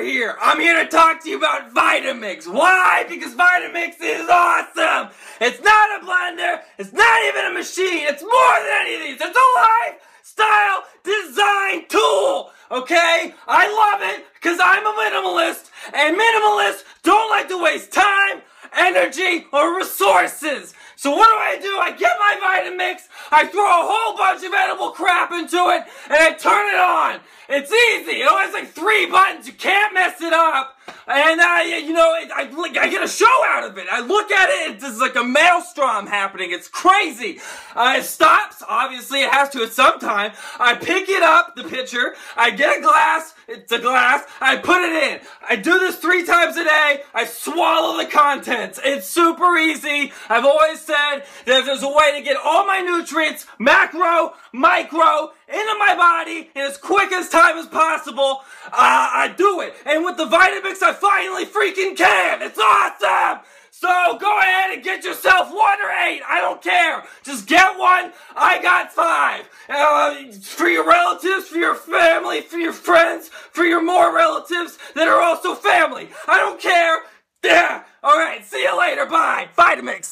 here. I'm here to talk to you about Vitamix. Why? Because Vitamix is awesome. It's not a blender. It's not even a machine. It's more than any of these. It's a lifestyle design tool. Okay? I love it because I'm a minimalist, and minimalists don't like to waste time, energy, or resources. So what do I do? I get my Vitamix, I throw a whole bunch of edible crap into it, and I turn it on. It's easy. It only has like three buttons. You can't mess it up. And I, you know, I, I get a show out of it. I look at it, it's like a maelstrom happening. It's crazy. Uh, it stops. Obviously, it has to at some time. I pick it up, the pitcher. I get a glass. It's a glass. I put it in. I do this three times a day. I swallow the contents. It's super easy. I've always said that there's a way to get all my nutrients, macro, micro, into my body in as quick as time as possible, uh, I do it. And with the Vitamix, I finally freaking can. It's awesome. So go ahead and get yourself one or eight. I don't care. Just get one. I got five. Uh, for your relatives, for your family, for your friends, for your more relatives that are also family. I don't care. Yeah. All right. See you later. Bye. Vitamix.